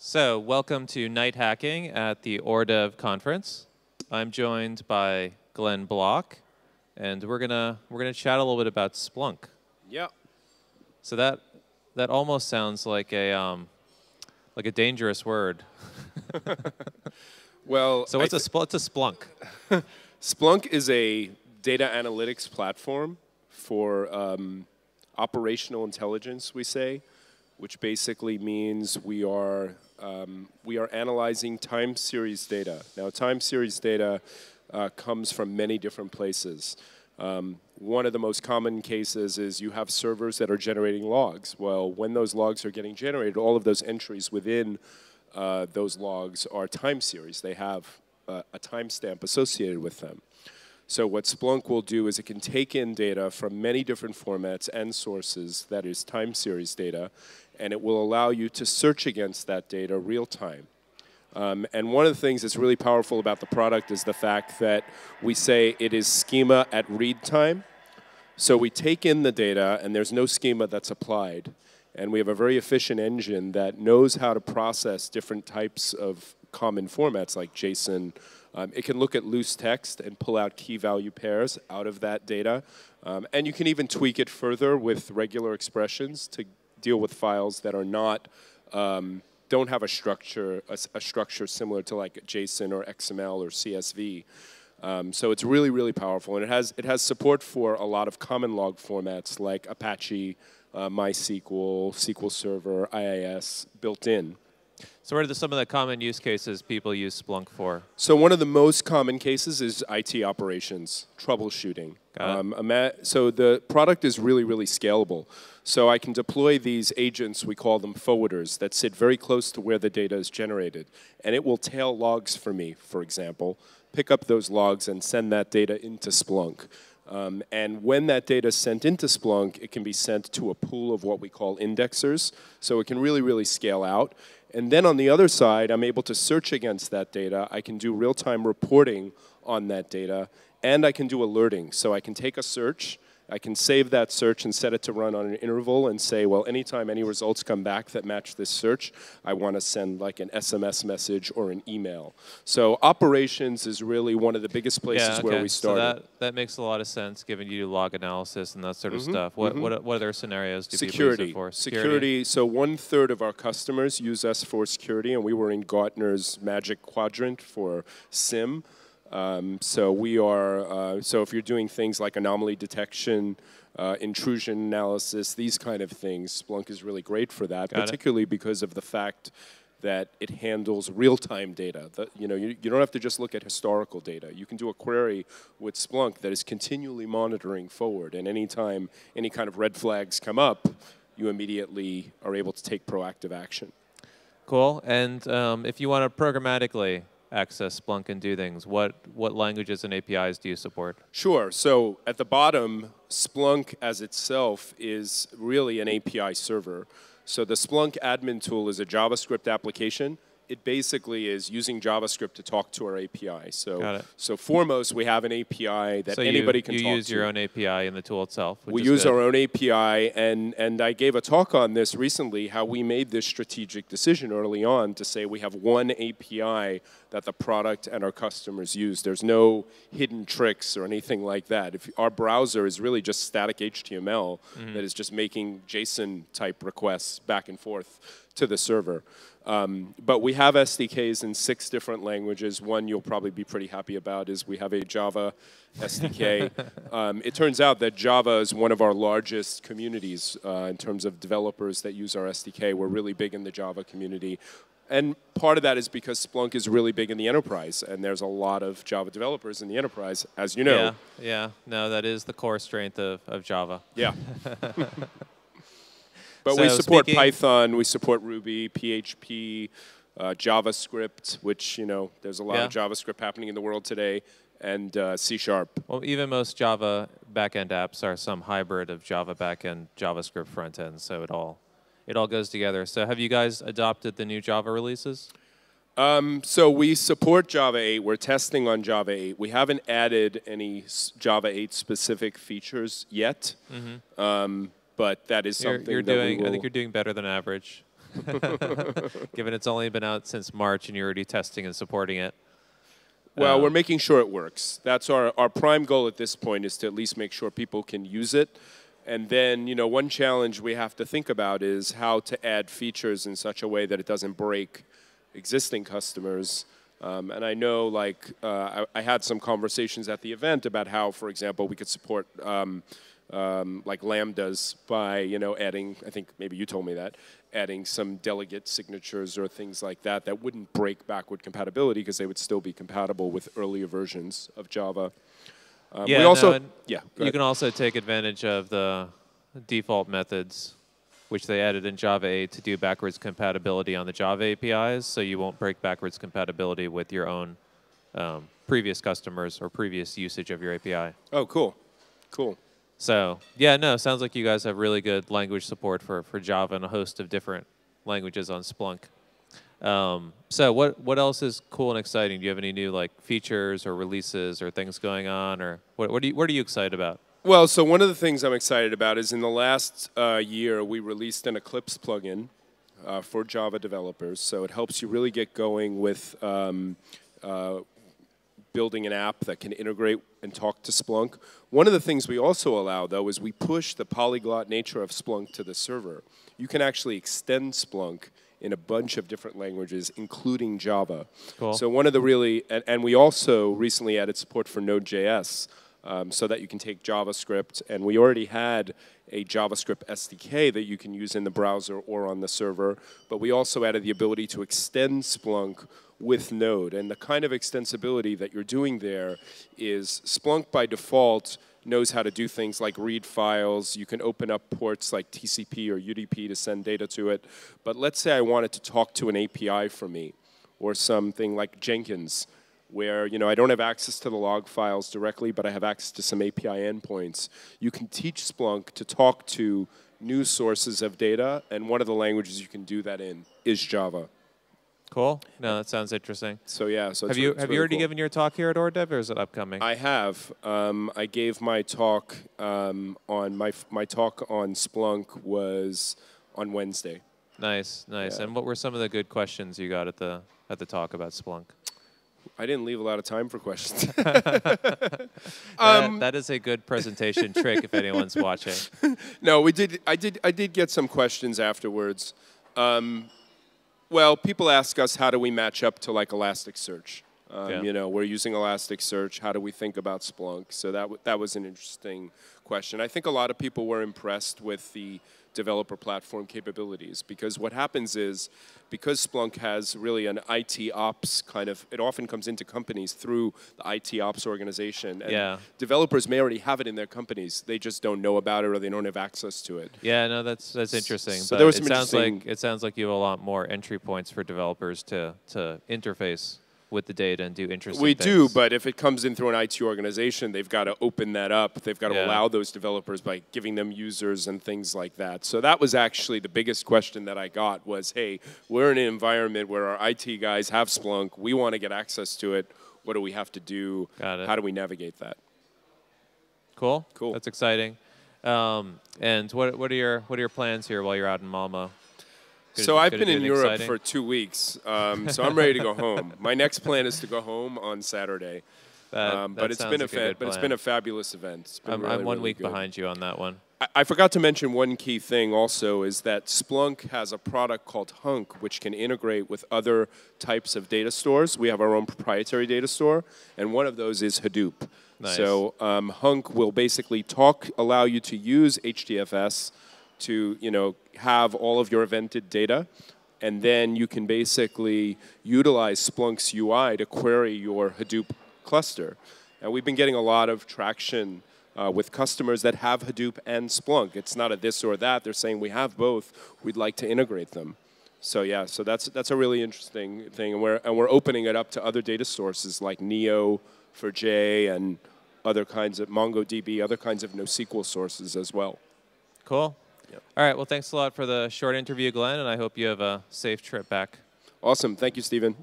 So, welcome to Night Hacking at the Øredev conference. I'm joined by Glenn Block, and we're gonna we're gonna chat a little bit about Splunk. Yeah. So that that almost sounds like a um, like a dangerous word. Well, So what's a what's a Splunk? Splunk is a data analytics platform for um, operational intelligence. We say, which basically means we are um, we are analyzing time series data. Now, time series data uh, comes from many different places. Um, one of the most common cases is you have servers that are generating logs. Well, when those logs are getting generated, all of those entries within uh, those logs are time series. They have uh, a timestamp associated with them. So what Splunk will do is it can take in data from many different formats and sources, that is time series data, and it will allow you to search against that data real time. Um, and one of the things that's really powerful about the product is the fact that we say it is schema at read time. So we take in the data, and there's no schema that's applied. And we have a very efficient engine that knows how to process different types of common formats like JSON. Um, it can look at loose text and pull out key value pairs out of that data. Um, and you can even tweak it further with regular expressions to deal with files that are not um, don't have a structure a structure similar to like JSON or XML or CSV. Um, so it's really, really powerful, and it has it has support for a lot of common log formats like Apache, uh, MySQL, SQL Server, IIS built in. So what are the, some of the common use cases people use Splunk for? So one of the most common cases is IT operations, troubleshooting. Um, so the product is really, really scalable. So I can deploy these agents, we call them forwarders, that sit very close to where the data is generated. And it will tail logs for me, for example, pick up those logs and send that data into Splunk. Um, and when that data is sent into Splunk, it can be sent to a pool of what we call indexers. So it can really, really scale out. And then on the other side, I'm able to search against that data. I can do real time reporting on that data, and I can do alerting. So I can take a search, I can save that search and set it to run on an interval and say, well, anytime any results come back that match this search, I want to send like an SMS message or an email. So operations is really one of the biggest places yeah, where okay. we So that that makes a lot of sense, given you do log analysis and that sort of Mhm, stuff. What mhm. what what other scenarios do people use security. it for? Security. So one third of our customers use us for security, and we were in Gartner's Magic Quadrant for SIM. Um, so we are. Uh, so if you're doing things like anomaly detection, uh, intrusion analysis, these kind of things, Splunk is really great for that. Got it. particularly because of the fact that it handles real-time data. The, you know, you, you don't have to just look at historical data. You can do a query with Splunk that is continually monitoring forward, and anytime any kind of red flags come up, you immediately are able to take proactive action. Cool. And um, if you want to programmatically access Splunk and do things, what what languages and APIs do you support? Sure. So at the bottom, Splunk as itself is really an API server. So the Splunk admin tool is a JavaScript application. It basically is using JavaScript to talk to our API. So, Got it. so foremost, we have an API that so anybody you, can you talk use to. your own API in the tool itself. We use good. our own API, and, and I gave a talk on this recently how we made this strategic decision early on to say we have one API that the product and our customers use. There's no hidden tricks or anything like that. If our browser is really just static HTML Mm-hmm. that is just making JSON type requests back and forth to the server. Um, but we have SDKs in six different languages. One you'll probably be pretty happy about is we have a Java SDK. um, it turns out that Java is one of our largest communities uh, in terms of developers that use our SDK. We're really big in the Java community. And part of that is because Splunk is really big in the enterprise, and there's a lot of Java developers in the enterprise, as you know. Yeah, yeah. No, that is the core strength of, of Java. Yeah. but we support Python, we support Ruby, PHP, uh, JavaScript, which, you know, there's a lot of JavaScript happening in the world today, and uh, C Sharp. Well, even most Java backend apps are some hybrid of Java backend, JavaScript frontend. So it all it all goes together. So have you guys adopted the new Java releases? Um, so we support Java 8. We're testing on Java 8. We haven't added any Java 8 specific features yet, um, but that is You're, something you're that doing. I think you're doing better than average. given it's only been out since March and you're already testing and supporting it. Well, Um, we're making sure it works. That's our, our prime goal at this point is to at least make sure people can use it. And then, you know, one challenge we have to think about is how to add features in such a way that it doesn't break existing customers. Um, and I know, like, uh, I, I had some conversations at the event about how, for example, we could support um, um, like lambdas by, you know, adding. I think maybe you told me that adding some delegate signatures or things like that that wouldn't break backward compatibility because they would still be compatible with earlier versions of Java. Um, Yeah, we also, and yeah, You ahead. can also take advantage of the default methods, which they added in Java 8 to do backwards compatibility on the Java APIs, so you won't break backwards compatibility with your own um, previous customers or previous usage of your API. Oh, cool, cool. So yeah, no, sounds like you guys have really good language support for, for Java and a host of different languages on Splunk. Um, so what what else is cool and exciting? Do you have any new like features or releases or things going on, or what what are you what are you excited about? Well, so one of the things I'm excited about is in the last uh, year we released an Eclipse plugin uh, for Java developers. So it helps you really get going with um, uh, building an app that can integrate and talk to Splunk. One of the things we also allow, though, is we push the polyglot nature of Splunk to the server. You can actually extend Splunk in a bunch of different languages, including Java. Cool. So one of the really, and, and we also recently added support for Node.js um, so that you can take JavaScript, and we already had a JavaScript SDK that you can use in the browser or on the server, but we also added the ability to extend Splunk with Node. And the kind of extensibility that you're doing there is Splunk by default knows how to do things like read files. You can open up ports like TCP or UDP to send data to it. But let's say I wanted to talk to an API for me or something like Jenkins where you know I don't have access to the log files directly, but I have access to some API endpoints. You can teach Splunk to talk to new sources of data, and one of the languages you can do that in is Java. Cool. No, that sounds interesting. So yeah, so Have you have really you already cool. given your talk here at Øredev, or is it upcoming? I have. Um, I gave my talk um, on my my talk on Splunk was on Wednesday. nice, nice. Yeah. And what were some of the good questions you got at the at the talk about Splunk? I didn't leave a lot of time for questions. That- Um, that is a good presentation trick if anyone's watching. No, we did. I did. I did get some questions afterwards. Um, well, people ask us how do we match up to like Elasticsearch. Um, Yeah. You know, we're using Elasticsearch. How do we think about Splunk? So that w- that was an interesting question. I think a lot of people were impressed with the developer platform capabilities because what happens is because Splunk has really an IT ops kind of it often comes into companies through the IT ops organization and Yeah. developers may already have it in their companies they just don't know about it or they don't have access to it Yeah, no, that's that's interesting. So but there was it sounds like it sounds like you have a lot more entry points for developers to to interface with the data and do interesting. Things. We do but if it comes in through an IT organization they've got to open that up they've got to Yeah. allow those developers by giving them users and things like that so that was actually the biggest question that I got was hey we're in an environment where our IT guys have Splunk we want to get access to it what do we have to do Got it. how do we navigate that cool. Cool. That's exciting. Um, and what what are your what are your plans here while you're out in Malmo? So I've been in Europe exciting? for two weeks, um, so I'm ready to go home. My next plan is to go home on Saturday, That- um, that but it's been a fa- but it's been a fabulous event. It's been I'm, really, I'm one really week good. behind you on that one. I, I forgot to mention one key thing also is that Splunk has a product called Hunk, which can integrate with other types of data stores. We have our own proprietary data store, and one of those is Hadoop. Nice. So um, Hunk will basically talk, allow you to use HDFS to, you know, have all of your evented data, and then you can basically utilize Splunk's UI to query your Hadoop cluster. And we've been getting a lot of traction uh, with customers that have Hadoop and Splunk. It's not a this or that. They're saying we have both. We'd like to integrate them. So yeah, so that's that's a really interesting thing, and we're and we're opening it up to other data sources like Neo for J and other kinds of MongoDB, other kinds of NoSQL sources as well. Cool. Yep. All right. Well, thanks a lot for the short interview, Glenn, and I hope you have a safe trip back. Awesome. Thank you, Stephen.